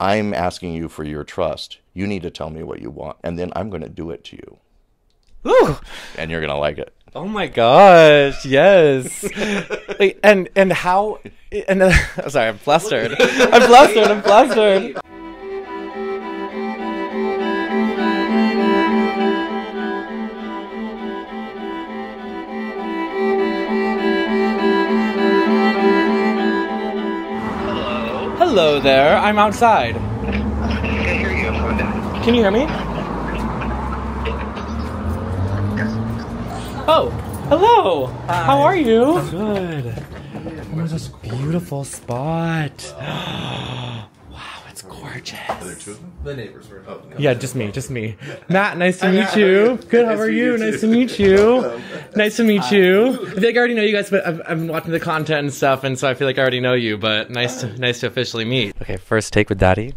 I'm asking you for your trust. You need to tell me what you want, and then I'm going to do it to you, Ooh. and you're going to like it. Oh my gosh, yes. Wait, and and how and uh, sorry, I'm flustered. I'm flustered. I'm flustered. Hello. There. I'm outside. I can hear you. Can you hear me? Oh, hello. How are you? Good. Oh, this beautiful spot. wow, it's gorgeous. The neighbors were. Oh, no. Yeah, just me, just me. Matt, nice to meet you. Good, how are you? Nice to meet you. Nice to meet you. I feel like I already know you guys, but I've, I'm watching the content and stuff, and so I feel like I already know you. But nice to nice to officially meet. Okay, first take with Daddy.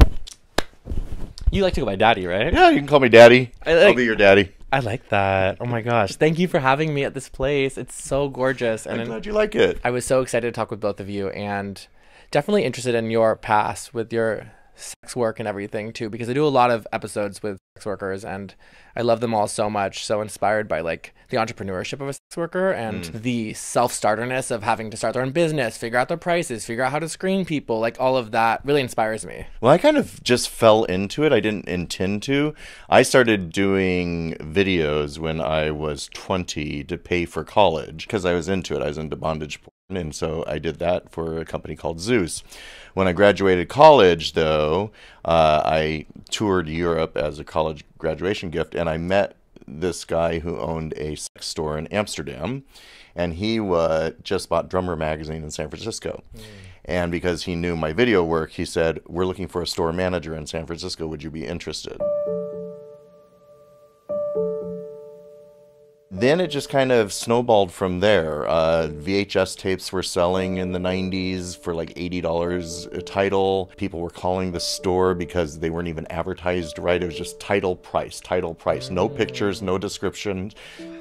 You like to go by Daddy, right? Yeah, you can call me daddy. I I'll like- be your daddy. I like that. Oh my gosh. Thank you for having me at this place. It's so gorgeous. And I'm glad you like it. I was so excited to talk with both of you and definitely interested in your past with your sex work and everything too, because I do a lot of episodes with sex workers and I love them all so much. So inspired by like the entrepreneurship of a sex worker and mm. the self starterness of having to start their own business, figure out their prices, figure out how to screen people, like all of that really inspires me. Well, I kind of just fell into it. I didn't intend to. I started doing videos when I was 20 to pay for college because I was into it. I was into bondage porn. And so I did that for a company called Zeus. When I graduated college, though, uh, I toured Europe as a college graduation gift and I met this guy who owned a sex store in Amsterdam. And he uh, just bought Drummer Magazine in San Francisco. And because he knew my video work, he said, We're looking for a store manager in San Francisco. Would you be interested? Then it just kind of snowballed from there. Uh, VHS tapes were selling in the 90s for like $80 a title. People were calling the store because they weren't even advertised right. It was just title price, title price. No pictures, no description.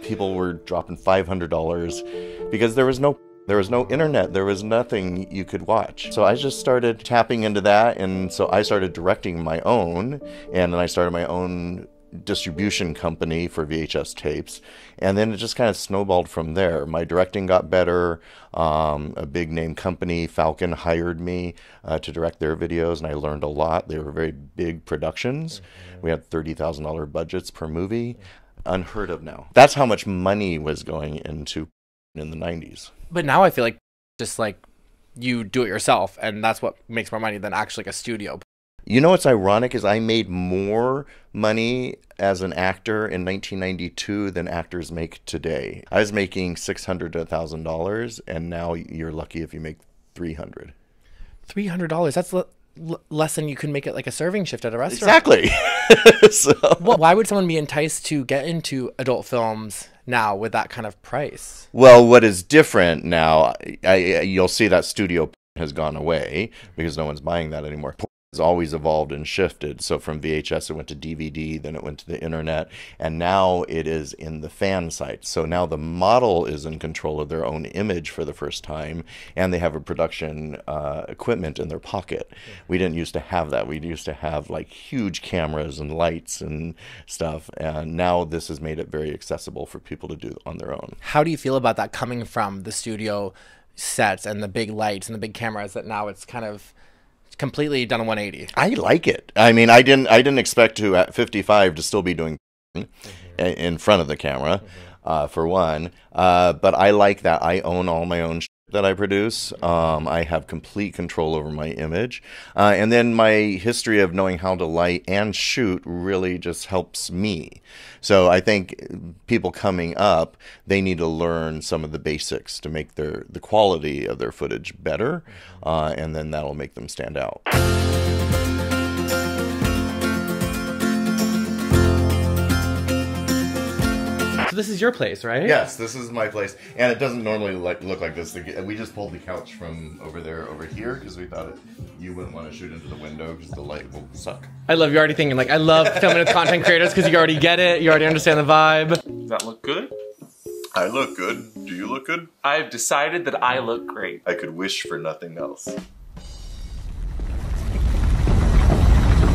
People were dropping $500 because there was no there was no internet. There was nothing you could watch. So I just started tapping into that. And so I started directing my own. And then I started my own distribution company for VHS tapes. And then it just kind of snowballed from there. My directing got better. Um, a big name company, Falcon, hired me uh, to direct their videos. And I learned a lot. They were very big productions. We had $30,000 budgets per movie. Unheard of now. That's how much money was going into in the 90s. But now I feel like just like you do it yourself and that's what makes more money than actually like a studio. You know what's ironic is I made more money as an actor in 1992 than actors make today. I was making 600 to 1000 dollars and now you're lucky if you make 300. Three hundred dollars. That's l- l- less than you can make it like a serving shift at a restaurant. Exactly. so Well, why would someone be enticed to get into adult films now with that kind of price? Well, what is different now, I, I, you'll see that studio has gone away because no one's buying that anymore. Has always evolved and shifted. So from VHS, it went to DVD, then it went to the internet, and now it is in the fan site. So now the model is in control of their own image for the first time, and they have a production uh, equipment in their pocket. We didn't used to have that. We used to have like huge cameras and lights and stuff, and now this has made it very accessible for people to do on their own. How do you feel about that coming from the studio sets and the big lights and the big cameras that now it's kind of completely done a 180? I like it. I mean, I didn't I didn't expect to at 55 to still be doing i- in front of the camera, uh, for one. Uh, but I like that. I own all my own. Sh- that I produce, um, I have complete control over my image, uh, and then my history of knowing how to light and shoot really just helps me. So I think people coming up, they need to learn some of the basics to make their the quality of their footage better, uh, and then that'll make them stand out. This is your place, right? Yes, this is my place, and it doesn't normally like look like this. We just pulled the couch from over there over here because we thought it, you wouldn't want to shoot into the window because the light will suck. I love you already thinking like I love filming with content creators because you already get it, you already understand the vibe. Does that look good? I look good. Do you look good? I've decided that I look great. I could wish for nothing else.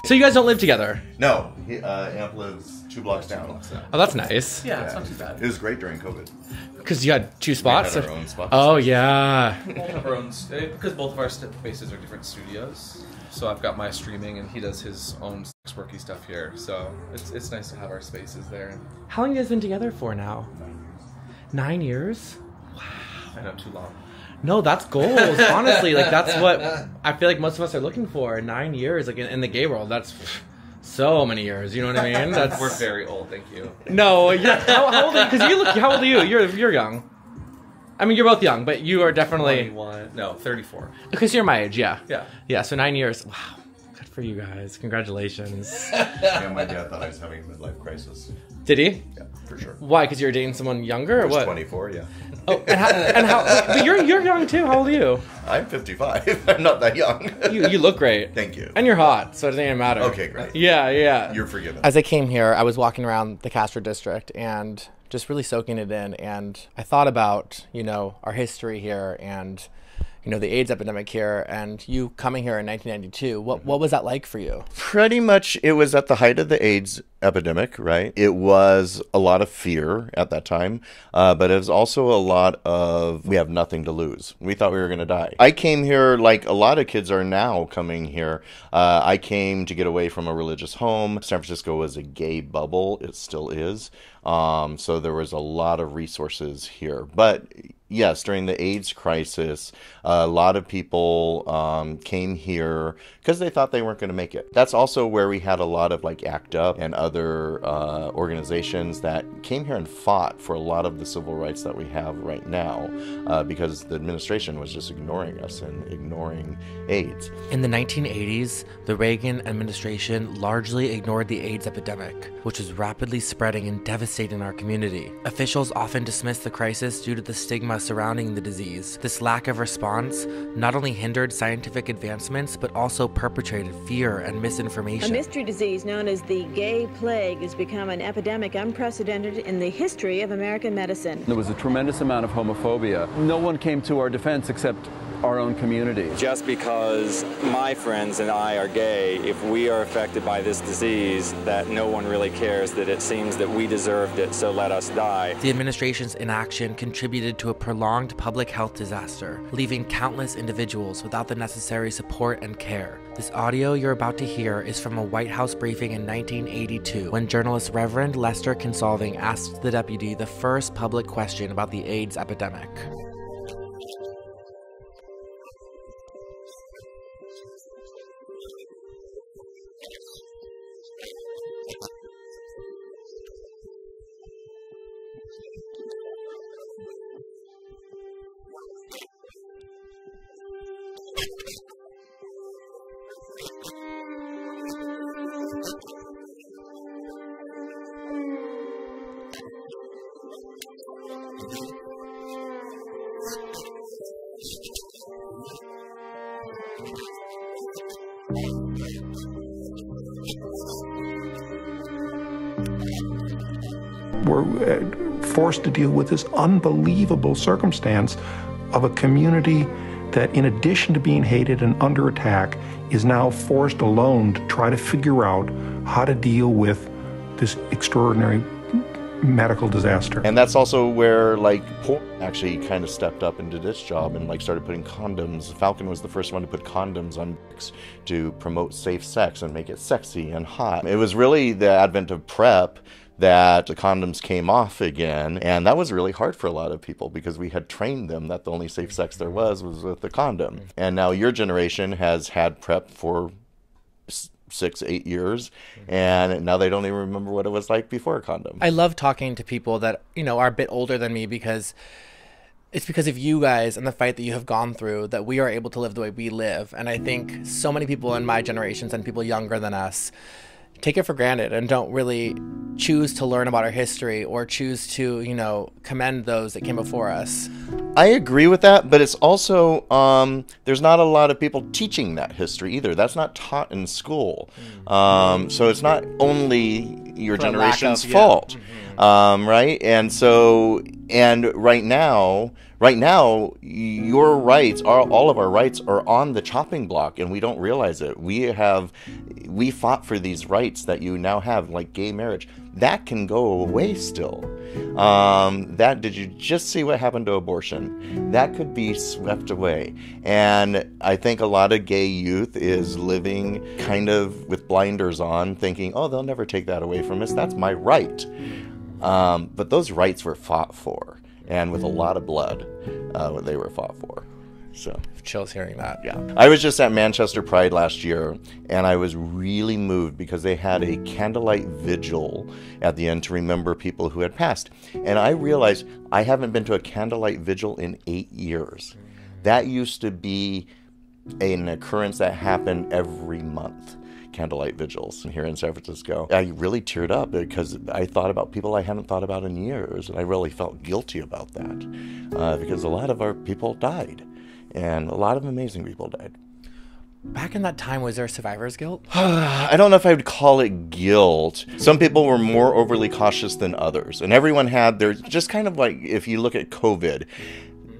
So you guys don't live together? No, he, uh, Amp lives two blocks down. Oh, that's nice. Yeah, it's not too bad. It was great during COVID. Because you had two spots. our own spots. Oh yeah. We both have our own st- eh, because both of our st- spaces are different studios. So I've got my streaming, and he does his own sex worky stuff here. So it's it's nice to have our spaces there. How long have you guys been together for now? Nine years. nine years I know too long. No, that's goals. Honestly, like that's what I feel like most of us are looking for. Nine years, like in, in the gay world, that's so many years. You know what I mean? That's We're very old, thank you. no. Yeah, how, how old? Because you look. How old are you? You're you're young. I mean, you're both young, but you are definitely 21, no, 34. because you're my age. Yeah. Yeah. Yeah. So nine years. Wow. Good for you guys. Congratulations. Yeah, my dad thought I was having a midlife crisis. Did he? Yeah, for sure. Why? Because you're dating someone younger, or what? 24, yeah. Oh, and how? And how but you're you're young too. How old are you? I'm 55. I'm not that young. You you look great. Thank you. And you're hot, so it doesn't even matter. Okay, great. Yeah, yeah. You're forgiven. As I came here, I was walking around the Castro district and just really soaking it in. And I thought about, you know, our history here and, you know, the AIDS epidemic here and you coming here in 1992. What, mm-hmm. what was that like for you? Pretty much, it was at the height of the AIDS epidemic, right? It was a lot of fear at that time, uh, but it was also a lot of we have nothing to lose. We thought we were going to die. I came here like a lot of kids are now coming here. Uh, I came to get away from a religious home. San Francisco was a gay bubble, it still is. Um, so there was a lot of resources here. But yes, during the AIDS crisis, a lot of people um, came here because they thought they weren't going to make it. That's also where we had a lot of like ACT UP and other uh, organizations that came here and fought for a lot of the civil rights that we have right now uh, because the administration was just ignoring us and ignoring AIDS. In the 1980s, the Reagan administration largely ignored the AIDS epidemic, which was rapidly spreading and devastating our community. Officials often dismissed the crisis due to the stigma surrounding the disease. This lack of response not only hindered scientific advancements, but also perpetrated fear and misinformation. A misinformation. mystery disease known as the gay plague has become an epidemic unprecedented in the history of American medicine. There was a tremendous amount of homophobia. No one came to our defense except our own community. Just because my friends and I are gay, if we are affected by this disease, that no one really cares, that it seems that we deserved it, so let us die. The administration's inaction contributed to a prolonged public health disaster, leaving countless individuals without the necessary support and care. This audio you're about to hear is from a White House briefing in 1982 when journalist Reverend Lester Kinsolving asked the deputy the first public question about the AIDS epidemic. Forced to deal with this unbelievable circumstance of a community that, in addition to being hated and under attack, is now forced alone to try to figure out how to deal with this extraordinary medical disaster. And that's also where like porn actually kind of stepped up and did its job and like started putting condoms. Falcon was the first one to put condoms on dicks to promote safe sex and make it sexy and hot. It was really the advent of PrEP that the condoms came off again and that was really hard for a lot of people because we had trained them that the only safe sex there was was with the condom. And now your generation has had PrEP for six, eight years, and now they don't even remember what it was like before a condom. I love talking to people that, you know, are a bit older than me because it's because of you guys and the fight that you have gone through that we are able to live the way we live. And I think so many people in my generations and people younger than us take it for granted and don't really choose to learn about our history or choose to, you know, commend those that came before us. I agree with that, but it's also um, there's not a lot of people teaching that history either. That's not taught in school, um, so it's not only your For generation's of- yeah. Mm-hmm. fault. um, right? And so, and right now, right now, your rights all of our rights are on the chopping block, and we don't realize it. We have, we fought for these rights that you now have, like gay marriage. That can go away still. Um, that did you just see what happened to abortion? That could be swept away, and I think a lot of gay youth is living kind of with blinders on, thinking, "Oh, they'll never take that away from us. That's my right." Um, but those rights were fought for, and with a lot of blood, uh, they were fought for. So Chills hearing that. yeah, I was just at Manchester Pride last year, and I was really moved because they had a candlelight vigil at the end to remember people who had passed, and I realized I haven't been to a candlelight vigil in eight years. That used to be an occurrence that happened every month candlelight vigils here in San Francisco. I really teared up because I thought about people I hadn't thought about in years, and I really felt guilty about that uh, because a lot of our people died, and a lot of amazing people died. Back in that time, was there survivor's guilt? I don't know if I would call it guilt. Some people were more overly cautious than others, and everyone had their just kind of like if you look at COVID,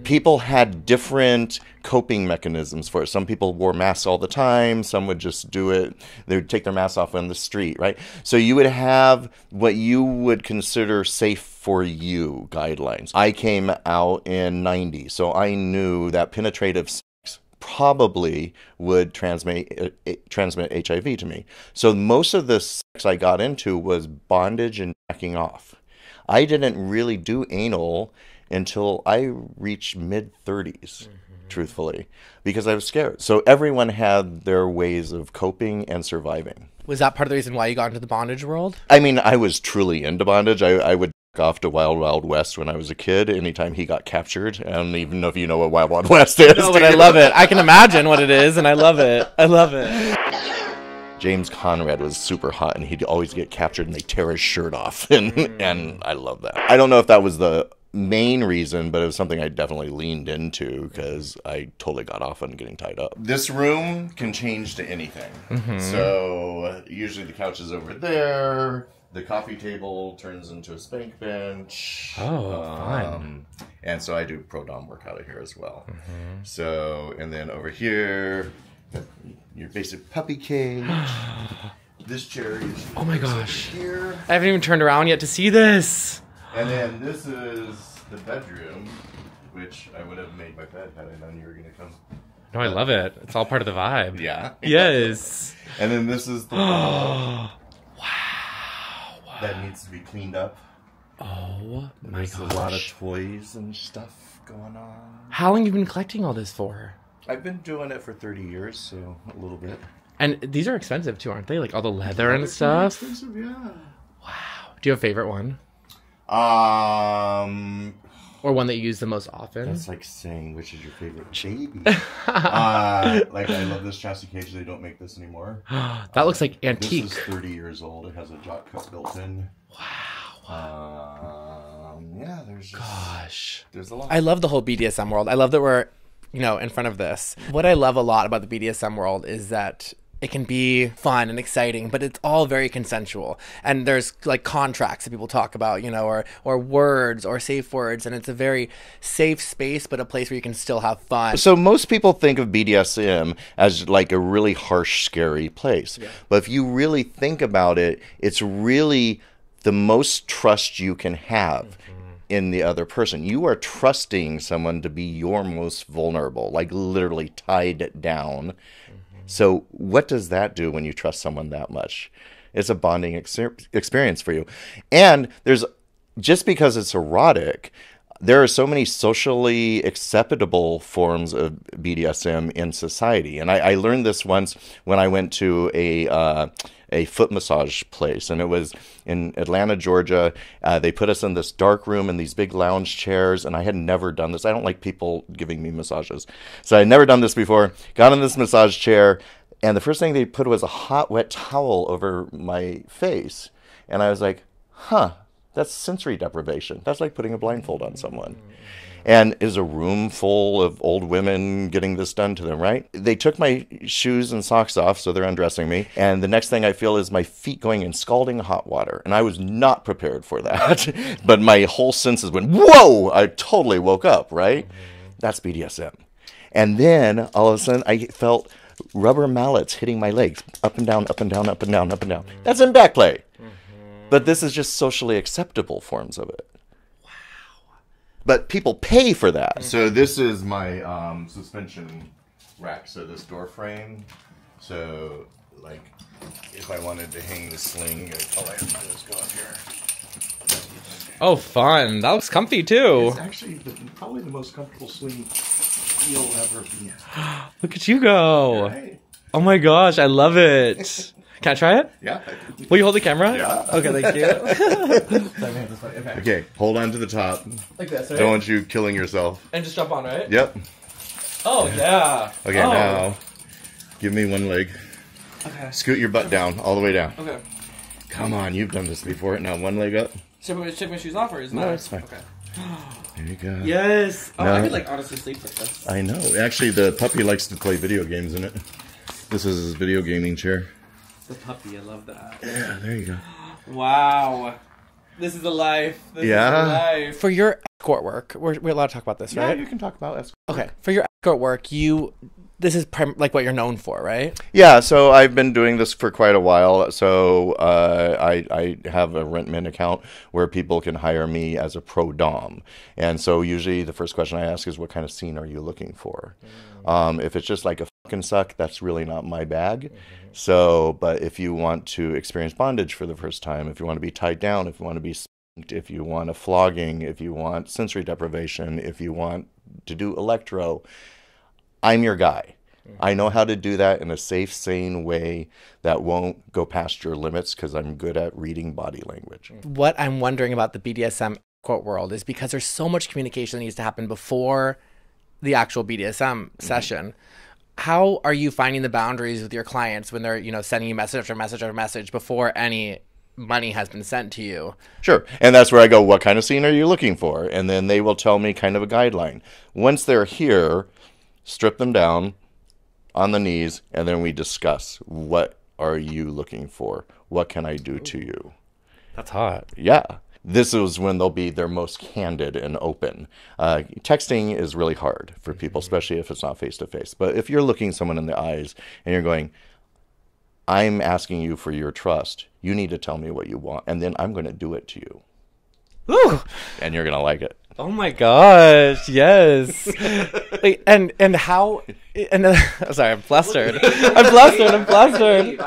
people had different coping mechanisms for it. Some people wore masks all the time, some would just do it, they would take their masks off on the street, right? So you would have what you would consider safe for you guidelines. I came out in 90, so I knew that penetrative sex probably would transmit uh, transmit HIV to me. So most of the sex I got into was bondage and backing off. I didn't really do anal until I reached mid 30s, mm-hmm. truthfully, because I was scared. So everyone had their ways of coping and surviving. Was that part of the reason why you got into the bondage world? I mean, I was truly into bondage. I, I would off to Wild Wild West when I was a kid. Anytime he got captured, I don't even know if you know what Wild Wild West is. No, but I love it. I can imagine what it is, and I love it. I love it. James Conrad was super hot, and he'd always get captured, and they tear his shirt off, and mm. and I love that. I don't know if that was the main reason, but it was something I definitely leaned into because I totally got off on getting tied up. This room can change to anything. So uh, usually the couch is over there. The coffee table turns into a spank bench. Oh, fun. Um, and so I do pro dom work out of here as well. So, and then over here, your basic puppy cage. this chair is Oh my gosh. here. I haven't even turned around yet to see this. And then this is the bedroom, which I would have made my bed had I known you were going to come. No, I love it. It's all part of the vibe. Yeah. Yes. And then this is the wall. That needs to be cleaned up. Oh my There's a lot of toys and stuff going on. How long have you been collecting all this for? I've been doing it for 30 years, so a little bit. And these are expensive too, aren't they? Like all the leather and stuff. Expensive, yeah. Wow. Do you have a favorite one? Um, Or one that you use the most often? That's like saying which is your favorite baby. uh, like I love this chastity cage. They don't make this anymore. that looks like antique. This is 30 years old. It has a jock cup built in. Wow. Um, yeah, there's just, Gosh. there's a lot. I love the whole BDSM world. I love that we're, you know, in front of this. What I love a lot about the BDSM world is that it can be fun and exciting, but it's all very consensual. And there's like contracts that people talk about, you know, or or words or safe words, and it's a very safe space, but a place where you can still have fun. So most people think of BDSM as like a really harsh, scary place. But if you really think about it, it's really the most trust you can have mm-hmm. in the other person. You are trusting someone to be your most vulnerable, like literally tied down. So what does that do when you trust someone that much? It's a bonding exer- experience for you. And there's just because it's erotic, there are so many socially acceptable forms of BDSM in society. And I, I learned this once when I went to a uh, a foot massage place, and it was in Atlanta, Georgia. Uh, they put us in this dark room in these big lounge chairs, and I had never done this. I don't like people giving me massages, so I had never done this before. Got in this massage chair, and the first thing they put was a hot, wet towel over my face, and I was like, "Huh." That's sensory deprivation. That's like putting a blindfold on someone. And is a room full of old women getting this done to them, right? They took my shoes and socks off, so they're undressing me. And the next thing I feel is my feet going in scalding hot water. And I was not prepared for that. but my whole senses went, whoa! I totally woke up, right? That's BDSM. And then all of a sudden I felt rubber mallets hitting my legs up and down, up and down, up and down, up and down. That's impact play. Mm-hmm. But this is just socially acceptable forms of it. Wow. But people pay for that. So this is my um, suspension rack. So this door frame. So like if I wanted to hang the sling, all I have to do is go up here. Oh, fun. That looks comfy too. It's actually the, probably the most comfortable sling you'll ever be in. Look at you go. Right? Oh my gosh, I love it. Can I try it? Yeah. Will you hold the camera? Yeah. Okay, thank you. Okay, hold on to the top. like this, right? Don't want you killing yourself. And just jump on, right? Yep. Oh, yeah. Okay, Oh. now give me one leg. Okay. Scoot your butt down, all the way down. Okay. Come on, you've done this before. Now one leg up. Should I take my shoes off or is No, that- it's fine. Okay. There you go. Yes. Oh, No. I could like honestly sleep with this. I know. Actually, the puppy likes to play video games in it. This is his video gaming chair. The puppy, I love that. Yeah, there you go. Wow. This is a life. This Yeah. is a life. For your escort work, we're, we're allowed to talk about this, Yeah, right? you can talk about escort. Okay. For your escort work, you this is prim- like what you're known for, right? Yeah, so I've been doing this for quite a while. So uh, I, I have a Rentmen account where people can hire me as a pro dom, and so usually the first question I ask is, "What kind of scene are you looking for?" Um, if it's just like a fucking suck, that's really not my bag. Mm-hmm. So, but if you want to experience bondage for the first time, if you want to be tied down, if you want to be spanked, if you want a flogging, if you want sensory deprivation, if you want to do electro, I'm your guy. Mm-hmm. I know how to do that in a safe, sane way that won't go past your limits because I'm good at reading body language. Mm. What I'm wondering about the BDSM quote world is because there's so much communication that needs to happen before the actual BDSM mm-hmm. session. How are you finding the boundaries with your clients when they're, you know, sending you message after message after message before any money has been sent to you? Sure. And that's where I go, what kind of scene are you looking for? And then they will tell me kind of a guideline. Once they're here, strip them down on the knees, and then we discuss what are you looking for? What can I do to you? That's hot. Yeah. This is when they'll be their most candid and open. Uh, texting is really hard for people, especially if it's not face to face. But if you're looking someone in the eyes and you're going, I'm asking you for your trust, you need to tell me what you want, and then I'm going to do it to you, Ooh. and you're going to like it. Oh my gosh, yes. Wait, and and how and uh, I'm sorry, I'm flustered. I'm flustered, I'm flustered.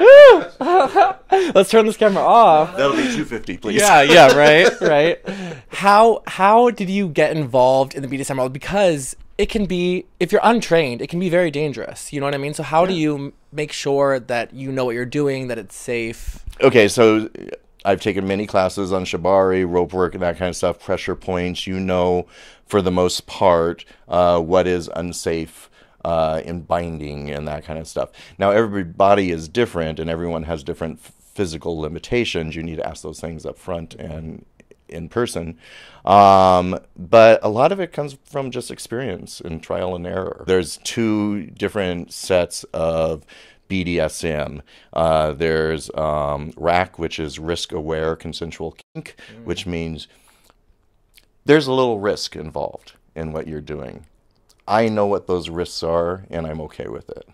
Let's turn this camera off. That'll be 250, please. Yeah, yeah, right, right. How how did you get involved in the BDSM world? Because it can be if you're untrained, it can be very dangerous. You know what I mean? So how do you make sure that you know what you're doing, that it's safe? Okay, so I've taken many classes on shibari, rope work, and that kind of stuff, pressure points. You know, for the most part, uh, what is unsafe uh, in binding and that kind of stuff. Now, everybody is different, and everyone has different physical limitations. You need to ask those things up front and in person. Um, but a lot of it comes from just experience and trial and error. There's two different sets of BDSM. Uh, there's um, RACK, which is risk aware consensual kink, which means there's a little risk involved in what you're doing. I know what those risks are, and I'm okay with it.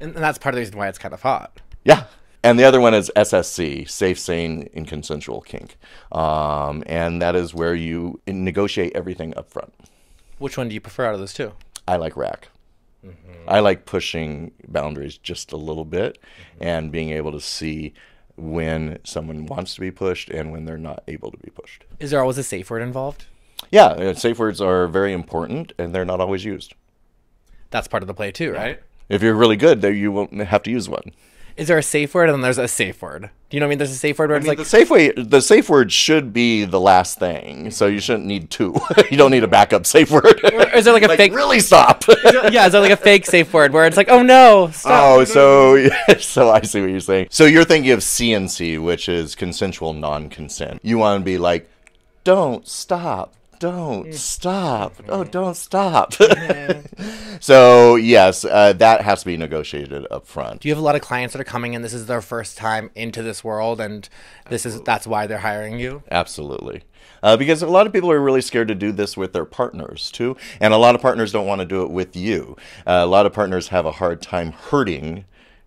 And, and that's part of the reason why it's kind of hot. Yeah. And the other one is SSC, safe, sane, and consensual kink. Um, and that is where you negotiate everything up front. Which one do you prefer out of those two? I like rack. I like pushing boundaries just a little bit and being able to see when someone wants to be pushed and when they're not able to be pushed. Is there always a safe word involved? Yeah, uh, safe words are very important and they're not always used. That's part of the play too, right? If you're really good, then you won't have to use one. Is there a safe word and then there's a safe word? Do you know what I mean? There's a safe word where it's like like the safe way, the safe word should be the last thing, so you shouldn't need two. you don't need a backup safe word. is there like a fake really stop? yeah, is there like a fake safe word where it's like, oh no, stop. Oh, so so I see what you're saying. So you're thinking of CNC, which is consensual non-consent. You want to be like, don't stop, don't stop. Oh, don't stop. so yes, uh, that has to be negotiated up front. Do you have a lot of clients that are coming and this is their first time into this world and this is that's why they're hiring you? Absolutely. Uh, because a lot of people are really scared to do this with their partners too, and a lot of partners don't want to do it with you. Uh, a lot of partners have a hard time hurting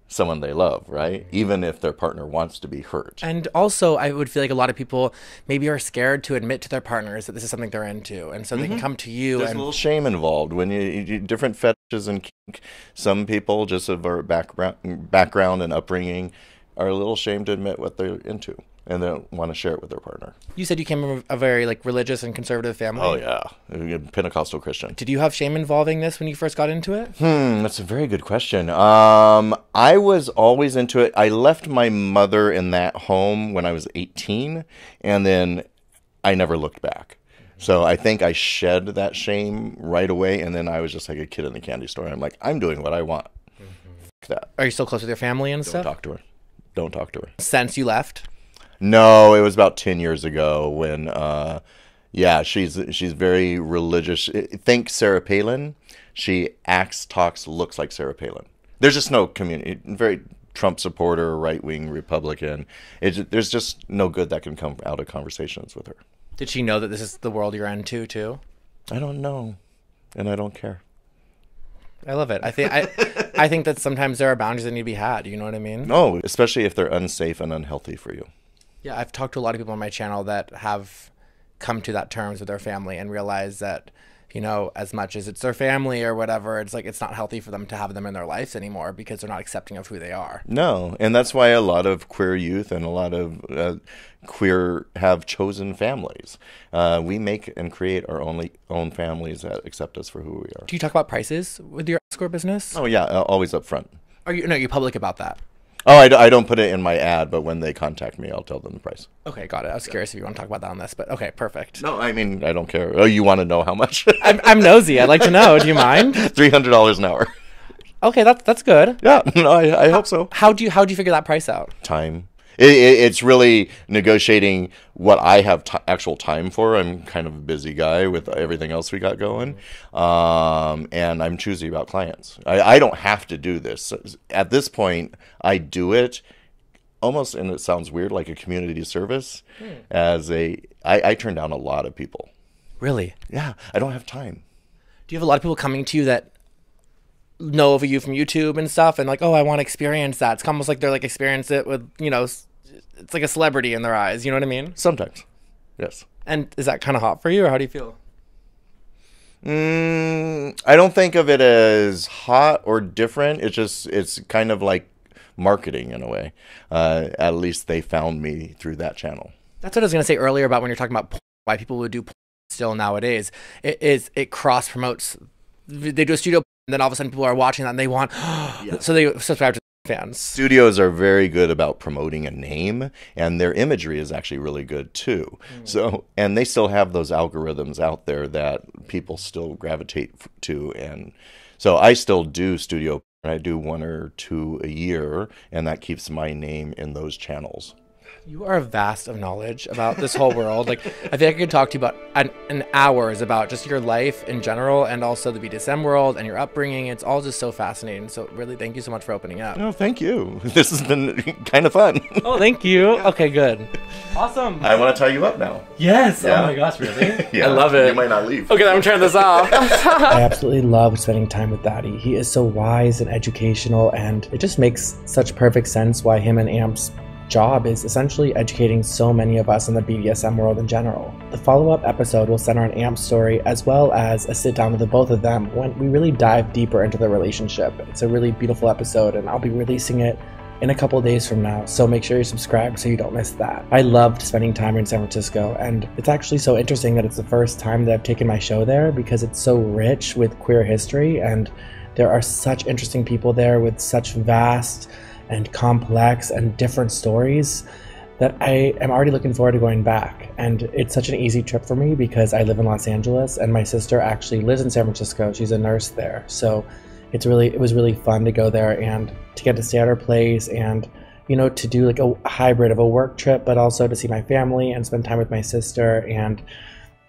someone they love, right? Even if their partner wants to be hurt. And also, I would feel like a lot of people maybe are scared to admit to their partners that this is something they're into, and so they can come to you Mm-hmm. There's and a little shame involved when you, you different fetishes and kink. Some people just of our background, background and upbringing are a little ashamed to admit what they're into, and they don't want to share it with their partner. you said you came from a very like religious and conservative family. Oh yeah, Pentecostal Christian. Did you have shame involving this when you first got into it? Hmm, that's a very good question. Um, I was always into it. I left my mother in that home when I was 18, and then I never looked back. So I think I shed that shame right away, and then I was just like a kid in the candy store. I'm like, I'm doing what I want. F- that. Are you still close with your family and Don't stuff? talk to her. Don't talk to her. Since you left? No, it was about ten years ago when, uh, yeah, she's she's very religious. Think Sarah Palin. She acts, talks, looks like Sarah Palin. There's just no community. Very Trump supporter, right wing Republican. It's, there's just no good that can come out of conversations with her. Did she know that this is the world you're into too? I don't know, and I don't care. I love it. I think I, I think that sometimes there are boundaries that need to be had. You know what I mean? No, especially if they're unsafe and unhealthy for you. Yeah, I've talked to a lot of people on my channel that have come to that terms with their family and realize that, you know, as much as it's their family or whatever, it's like it's not healthy for them to have them in their lives anymore because they're not accepting of who they are. No, and that's why a lot of queer youth and a lot of uh, queer have chosen families. Uh, we make and create our only own families that accept us for who we are. Do you talk about prices with your escort business? Oh yeah, uh, always up front. Are you no, you're public about that? Oh, I, d- I don't put it in my ad, but when they contact me, I'll tell them the price. Okay, got it. I was curious if you want to talk about that on this, but okay, perfect. No, I mean I don't care. Oh, you want to know how much? I'm, I'm nosy. I'd like to know. Do you mind? Three hundred dollars an hour. Okay, that's that's good. Yeah, no, I, I hope so. How do you how do you figure that price out? time. It, it, it's really negotiating what I have t- actual time for. I'm kind of a busy guy with everything else we got going, um, and I'm choosy about clients. I, I don't have to do this at this point. I do it almost, and it sounds weird, like a community service. As a, I, I turn down a lot of people. Really? Yeah, I don't have time. Do you have a lot of people coming to you that know of you from YouTube and stuff, and like, oh, I want to experience that? It's almost like they're like experience it with you know, it's like a celebrity in their eyes. You know what I mean? Sometimes, yes. And is that kind of hot for you, or how do you feel? Mm, I don't think of it as hot or different. It's just it's kind of like marketing in a way. Uh, at least they found me through that channel. That's what I was gonna say earlier about when you're talking about porn, why people would do porn still nowadays. It is it cross promotes. They do a studio, and then all of a sudden people are watching that and they want, so they subscribe to fans. Studios are very good about promoting a name, and their imagery is actually really good too. Hmm. So, and they still have those algorithms out there that people still gravitate to, and so I still do studio. I do one or two a year, and that keeps my name in those channels. You are vast of knowledge about this whole world. Like, I feel like I could talk to you about an, an hours about just your life in general and also the BDSM world and your upbringing. It's all just so fascinating. So, really, thank you so much for opening up. Oh, thank you. This has been kind of fun. Oh, thank you. Okay, good. Awesome. I want to tie you up now. Yes. Oh yeah. Oh my gosh, really? Yeah, I love it. You might not leave. Okay, I'm turning this off. I absolutely love spending time with Daddy. He is so wise and educational, and it just makes such perfect sense why him and Amp's job is essentially educating so many of us in the BDSM world in general. The follow up episode will center on Amp's story as well as a sit down with the both of them when we really dive deeper into the relationship. It's a really beautiful episode, and I'll be releasing it in a couple days from now, so make sure you're subscribed so you don't miss that. I loved spending time in San Francisco, and it's actually so interesting that it's the first time that I've taken my show there because it's so rich with queer history, and there are such interesting people there with such vast and complex and different stories that I am already looking forward to going back. And it's such an easy trip for me because I live in Los Angeles and my sister actually lives in San Francisco. She's a nurse there. So it's really it was really fun to go there and to get to stay at her place and you know to do like a hybrid of a work trip but also to see my family and spend time with my sister and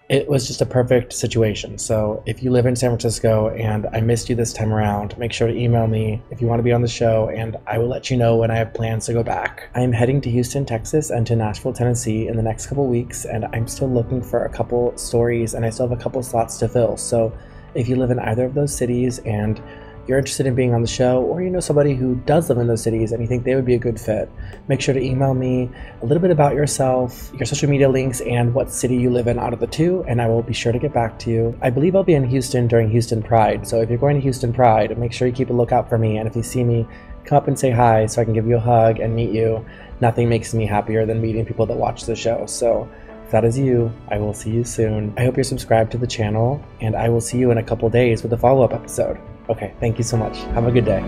it was just a perfect situation. So if you live in San Francisco and I missed you this time around, make sure to email me if you want to be on the show and I will let you know when I have plans to go back. I am heading to Houston, Texas and to Nashville, Tennessee in the next couple weeks and I'm still looking for a couple stories and I still have a couple slots to fill. So if you live in either of those cities and you're interested in being on the show, or you know somebody who does live in those cities and you think they would be a good fit, make sure to email me a little bit about yourself, your social media links, and what city you live in out of the two, and I will be sure to get back to you. I believe I'll be in Houston during Houston Pride, so if you're going to Houston Pride, make sure you keep a lookout for me, and if you see me, come up and say hi so I can give you a hug and meet you. Nothing makes me happier than meeting people that watch the show. So if that is you, I will see you soon. I hope you're subscribed to the channel, and I will see you in a couple days with a follow up episode. Okay, thank you so much. Have a good day.